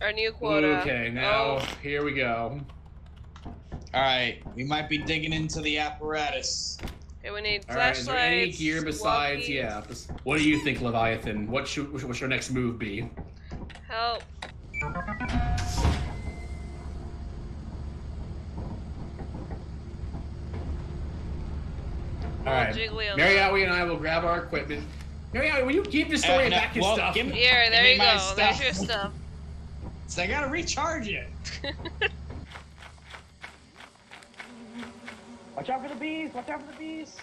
Our new quota. Okay, now Oh, here we go. All right, we might be digging into the apparatus. okay, we need All right, flashlights. is there any gear besides? walkies. Yeah. What do you think, Leviathan? What should what should your next move be? Help. All right. Jiggly on MeriiAoi and I will grab our equipment. MeriiAoi, will you keep the story Uh, no, back his well, stuff? give me- Here, there Give you my go. There's your stuff. So I gotta recharge it. Watch out for the bees! Watch out for the bees!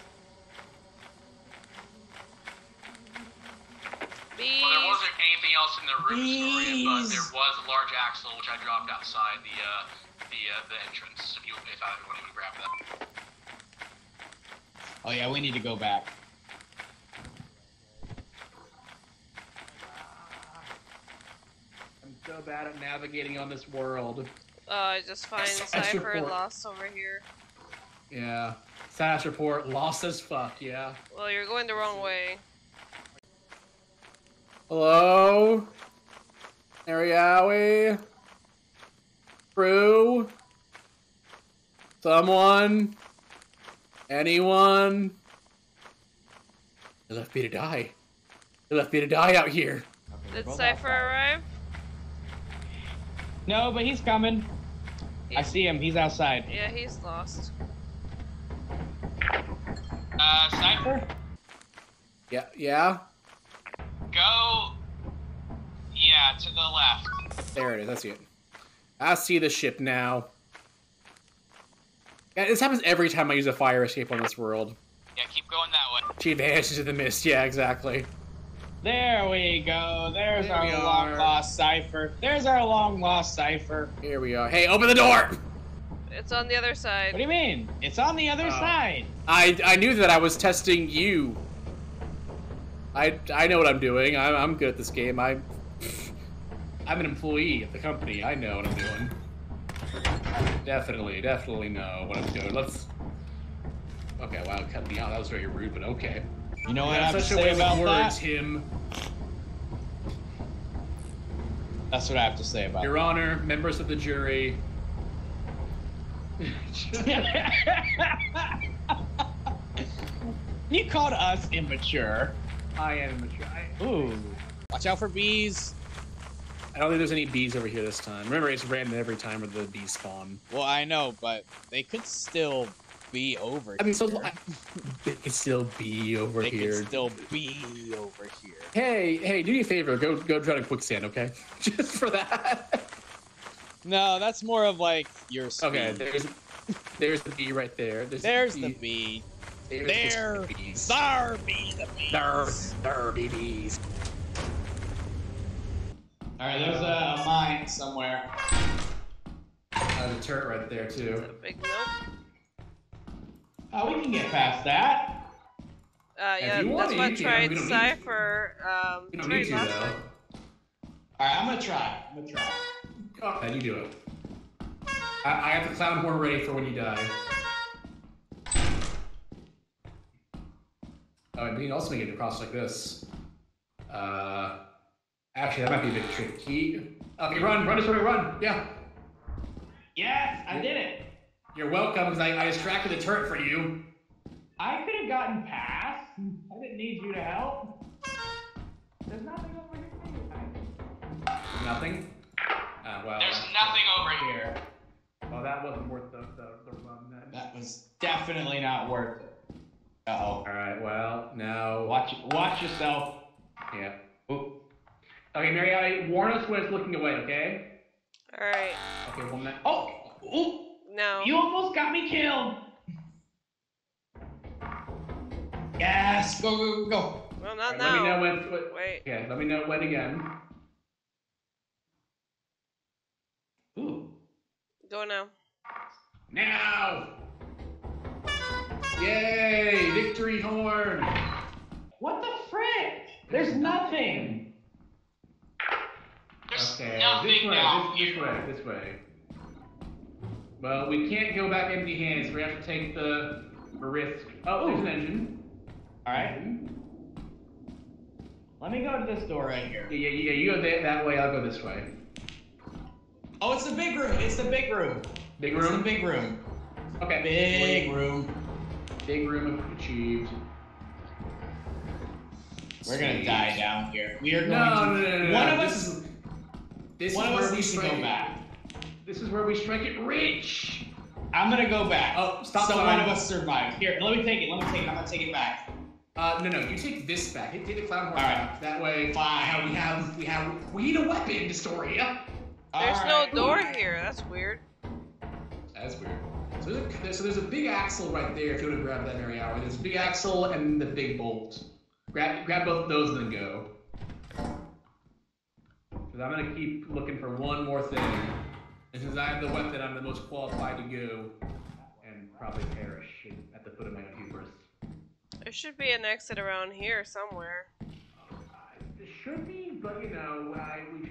Bees. Well, there wasn't anything else in the room story, but there was a large axle which I dropped outside the uh, the uh, the entrance. If you if I wanted to grab that. Oh yeah, we need to go back. So bad at navigating on this world. Oh, I just find Cipher report. lost over here. Yeah. Status report, lost as fuck, yeah. Well, you're going the wrong way. Hello? Ariawi? Crew? Someone? Anyone? They left me to die. They left me to die out here. Did Cipher arrive? No, but he's coming. I see him. He's outside. Yeah, he's lost. Uh, Cipher, Yeah, yeah? go. Yeah, to the left. There it is, I see it. I see the ship now. Yeah, this happens every time I use a fire escape on this world. Yeah, keep going that way. She vanishes in the mist, yeah, exactly. There we go. There's There our long lost cipher. There's our long lost cipher. Here we are. Hey, open the door! It's on the other side. What do you mean? It's on the other Oh. side. I I knew that I was testing you. I I know what I'm doing. I'm I'm good at this game. I I'm an employee of the company. I know what I'm doing. Definitely, definitely know what I'm doing. Let's. Okay, wow, cut me out. That was very rude, but okay. You know what I have to say about words, that? him. That's what I have to say about Your Honor, members of the jury. you called us immature. I am immature. I, Ooh. Watch out for bees. I don't think there's any bees over here this time. Remember, it's random every time where the bees spawn. Well, I know, but they could still be over I mean, so. I, they could still be over they here. It could still be over here. Hey, hey, do me a favor. Go, go try to quicksand, okay? Just for that. No, that's more of like your speed. Okay, there's, there's the bee right there. There's, There's the bee. There's There. the bees. There be the bees. There, there be bees. All right, there's a, a mine somewhere. Uh, the turret right there too. Big nope. Oh, we can get past that. Uh, If yeah, you want that's to, what you tried We don't need- Cipher. Um, You don't need to last though. All right, I'm gonna try. I'm gonna try. Go ahead, you do it. I, I have the clown horn ready for when you die. Oh, and you can also make it across like this. Uh, actually, that might be a bit tricky. Okay, run, run this way, run. Yeah, Yes, I did it. You're welcome. Because I, I distracted the turret for you. I could have gotten past. I didn't need you to help. There's nothing over here for you. Nothing. Uh, well. There's nothing over here. Well, that wasn't worth the the, the run then. That was definitely not worth it. Uh oh. All right. Well, now. Watch watch yourself. Yeah. Ooh. Okay, Mariana, warn us when it's looking away. Okay. All right. Okay. One minute. Oh, ooh, No. you almost got me killed. Yes, go go go go. well, not now. Let me know now. when. when Wait. okay. Let me know when again. Ooh. Go now. Now. Yay! Victory horn. What the frick? There's nothing. There's Okay. nothing This way. down This, this way. This way. Well, we can't go back empty-handed. So we have to take the risk. Oh, there's an engine. All right. Let me go to this door right here. Yeah, yeah, yeah. You go that, that way. I'll go this way. Oh, it's the big room. It's the big room. Big It's the room. big room. Okay. Big room. Big room achieved. We're gonna die down here. We are going No, to. no, no, no, no. One of this us. Is, this one is of where us we needs to go back. This is where we strike it rich. I'm gonna go back. Oh, stop So sign. one of us survived. Here, let me take it. Let me take it. I'm gonna take it back. Uh, no, no, you take this back. Take the clown horn All right. That way, Fine. we have, we have, we need a weapon to store here. There's Alright. no door here. That's weird. That's weird. So there's, a, so there's a big axle right there. If you want to grab that, Mary Hour. There's a big axle and the big bolt. Grab, grab both of those and then go. Because I'm gonna keep looking for one more thing. And since I have the weapon, I'm the most qualified to go and probably perish at the foot of my own hubris. There should be an exit around here somewhere. There should be, but you know, I, we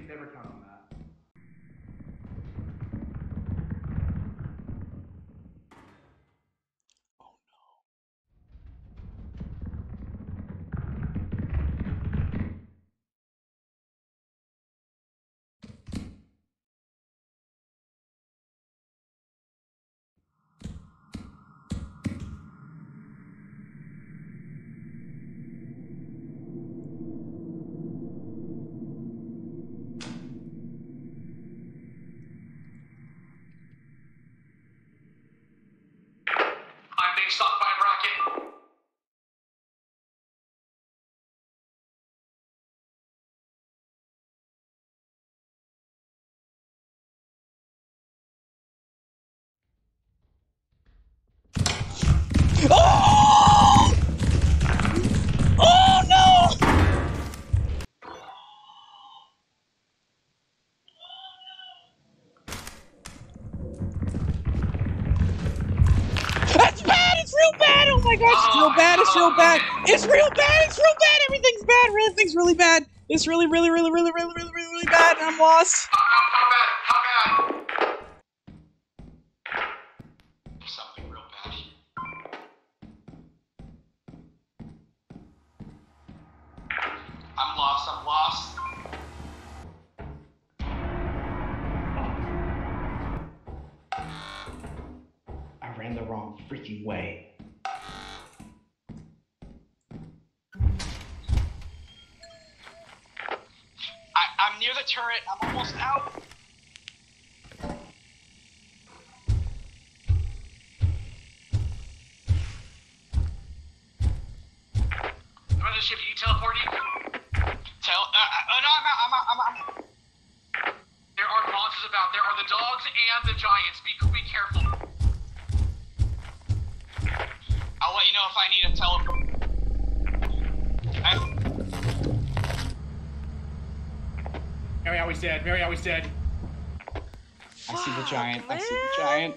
bad, it's real bad! It's real bad, it's real bad! Everything's bad, everything's really bad! It's really, really, really, really, really, really, really, really bad, and I'm lost. Turret, I'm almost out. You teleporting? Tell, uh, uh, no, I'm out, I'm out, I'm out. There are monsters about. There are the dogs and the giants. Be be careful. I'll let you know if I need a teleport. I, Mary always dead. Mary always dead. I see the giant. I see the man. giant.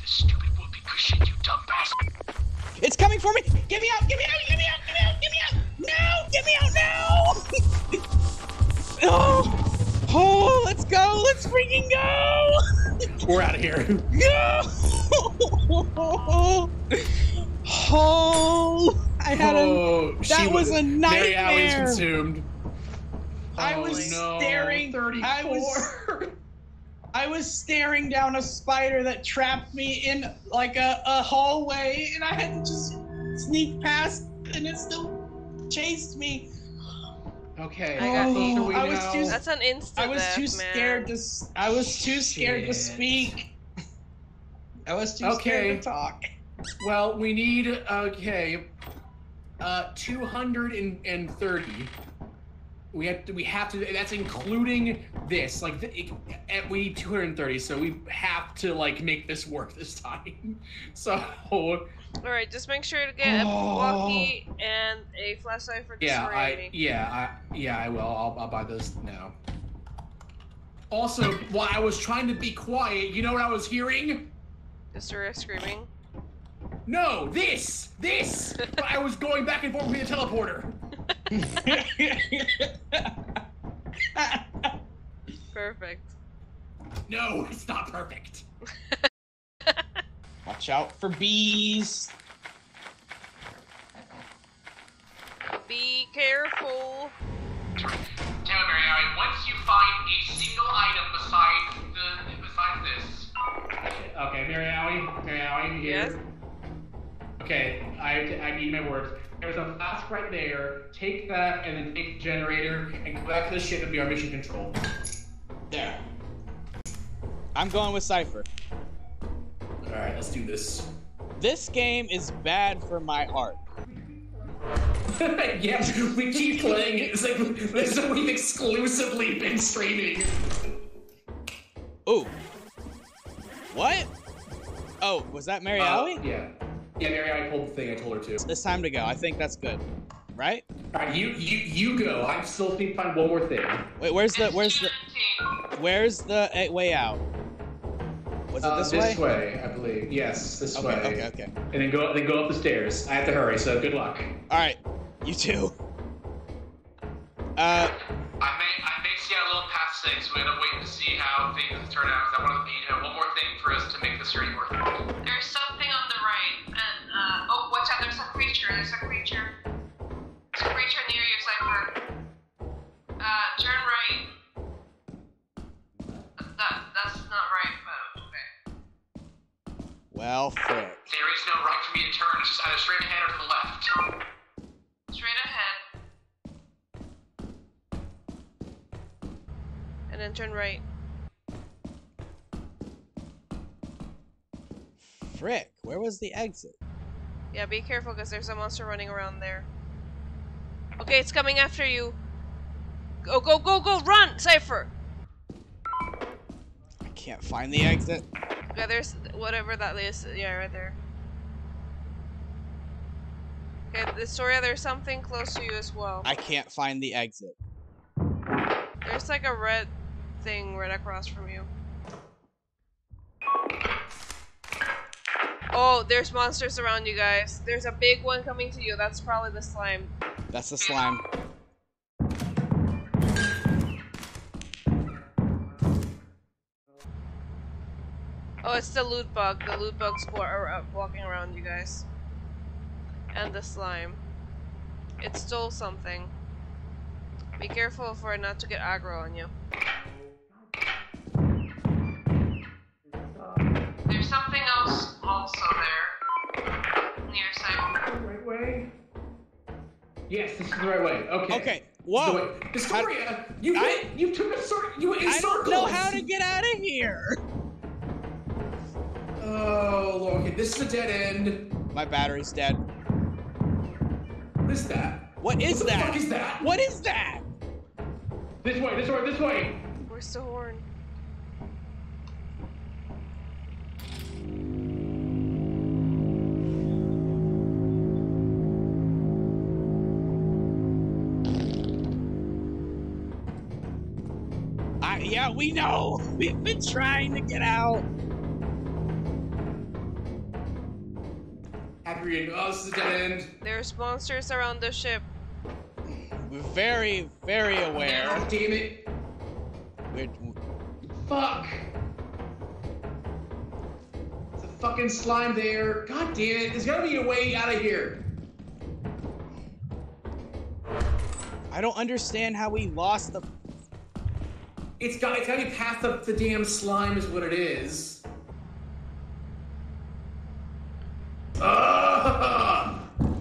This stupid whoopee cushion, you dumb bastard. it's coming for me! Get me out! Get me out! Get me out! Get me out! Get me out! No! Get me out now! oh! Oh, let's go! Let's freaking go! We're out of here. No! Oh! I had a. oh, that she was a Mary Allen's nightmare. consumed. I Oh, was no. staring. 34. I was. I was staring down a spider that trapped me in like a, a hallway, and I had to just sneak past, and it still chased me. Okay. I got so eight. I was too- That's an instant I was death, too man. scared to. I was too scared to speak. I was too Okay. scared to talk. Well, we need okay, uh, two hundred and thirty. We have to. We have to. That's including this. Like, the, it, eh, we need two hundred and thirty. So we have to like make this work this time. So All right, just make sure to get a Oh. walkie and a flashlight for yeah, I yeah I yeah I will. I'll, I'll buy those now. Also, while I was trying to be quiet, you know what I was hearing? Dystoria screaming. No, this, this. I was going back and forth with the teleporter. Perfect. No, it's not perfect. Watch out for bees. Be careful. Tell Mary Allie, once you find a single item besides the besides this, Okay, Mary Allie, Mary Allie, you Yes? Okay, I I need my words. There's a flask right there. Take that and then take the generator and go back to the ship and be our mission control. There. I'm going with Cipher. All right, let's do this. This game is bad for my heart. yeah, we keep playing it. It's like this is what we've exclusively been streaming. Ooh. What? Oh, was that Mary Uh, Alley? Yeah. Yeah, Mary Allie pulled the thing I told her to. It's time to go. I think that's good. Right? All right, you you you go. I still need to find one more thing. Wait, where's the where's the where's the eh, way out? Was it Uh, this, this way? way? I believe. Yes, this Okay, way. okay, okay. And then go then go up the stairs. I have to hurry, so good luck. All right, you too. Uh, I may I may see a little past six. We're gonna wait to see how things turn out. 'cause I want to you know one more thing for us to make this journey worth it. There's something on the right, and uh, oh, watch out! There's a creature. There's a creature. Well, frick. There is no right for me to turn. It's just either straight ahead or to the left. Straight ahead. And then turn right. Frick. Where was the exit? Yeah, be careful because there's a monster running around there. Okay, it's coming after you. Go, go, go, go! Run, Cipher! I can't find the exit. There's whatever that is. Yeah, right there. Okay, Dystoria, there's something close to you as well. I can't find the exit. There's like a red thing right across from you. Oh, there's monsters around you guys. There's a big one coming to you. That's probably the slime. That's the slime. Oh, it's the loot bug. The loot bug's wa- are, uh, walking around you guys. And the slime. It stole something. Be careful for it not to get aggro on you. There's something else also there. Near Cipher. Right way. Yes, this is the right way. Okay. Okay. This is the Whoa. way. Dystoria, you I- you took a cir- you went in I don't know how to get out of here. Oh, Lord. Okay, this is a dead end. My battery's dead. What is that? What is what that? the fuck is that? What is that? This way, this way, this way. Where's the horn? I, yeah, we know. We've been trying to get out. Happy reading. Oh, this is a dead end. There's monsters around the ship. We're very, very aware. God damn it. We're, Fuck. There's a fucking slime there. God damn it. There's gotta be a way out of here. I don't understand how we lost the. It's got it's gotta be past the, the damn slime is what it is. Ah!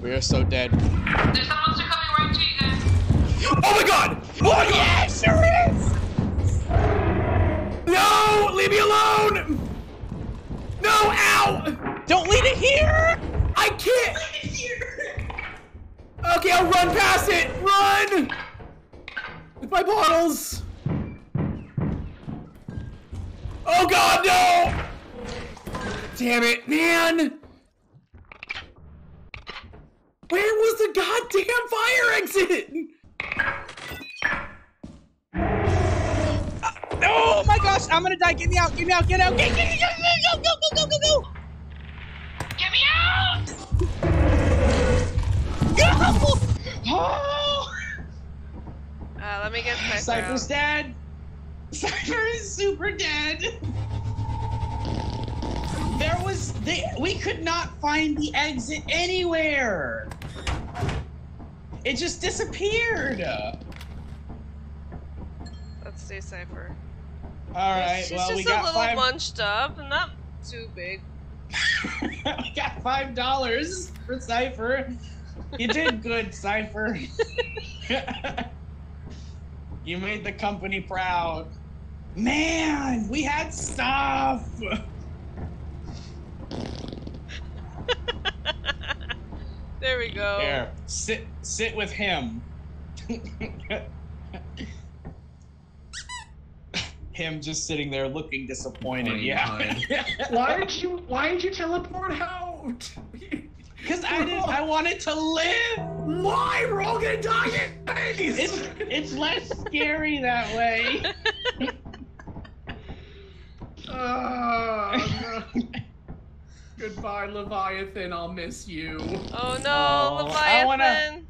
We are so dead. There's a monster coming right to you guys. Oh my god! Oh yeah, sure is. No! Leave me alone! No! Ow! Don't leave it here. I can't! Leave it here! Okay, I'll run past it! Run! With my bottles! Oh god, no! Damn it, man! Where was the goddamn fire exit? Oh my gosh, I'm gonna die. Get me out. Get me out. Get out. Get, get, get, get, go, go, go, go, go, go. Get me out! Go! Oh! Uh, let me get Cipher Cipher's out. dead. Cipher is super dead. There was they we could not find the exit anywhere. It just disappeared. Let's stay Cipher. All right, She's well just we a little five. bunched up, not too big. we got five dollars for Cipher. You did good, Cipher. you made the company proud. Man, we had stuff. There we go. There, sit, sit with him. him just sitting there looking disappointed. Fine, Yeah. Why did you? Why did you teleport out? Because I didn't. I wanted to live. Why? We're all gonna die in space. It's it's less scary that way. Oh, no. Goodbye, Leviathan. I'll miss you. Oh no, Oh, Leviathan! I wanna-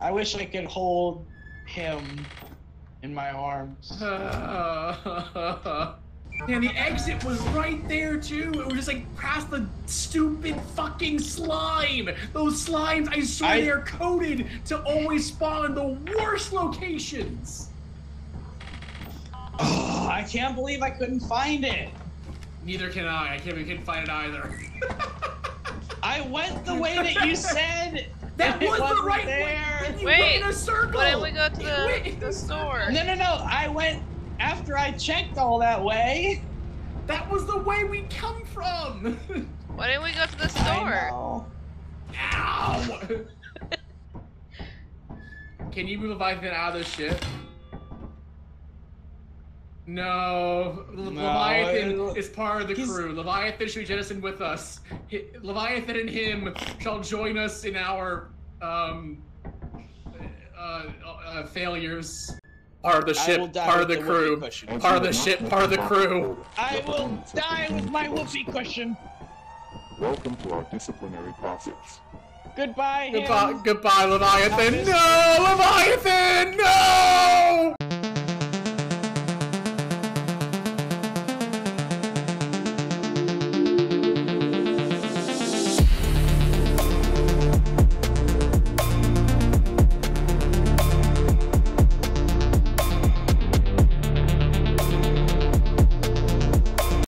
I wish I could hold him in my arms. Man, the exit was right there too. It was just like past the stupid fucking slime. Those slimes, I swear, I- they're coded to always spawn in the worst locations. Oh, I can't believe I couldn't find it. Neither can I. I can't. We couldn't find it either. I went the way that you said. that It was the right there. way. You Wait, went in a circle. Why didn't we go to the, the store? No, no, no. I went after I checked all that way. That was the way we come from. Why didn't we go to the store? Ow! Can you move Leviathan out of this ship? No, Le- No, Leviathan it'll- is part of the he's- crew. Leviathan should be jettisoned with us. Hi- Leviathan and him shall join us in our um uh, uh, failures. Part of the ship, part of the the crew, part of the ship, part of the crew. I will die with my whoopee cushion. Welcome to our disciplinary process. Goodbye, him. Goodbye, goodbye, Leviathan. No, Leviathan, no!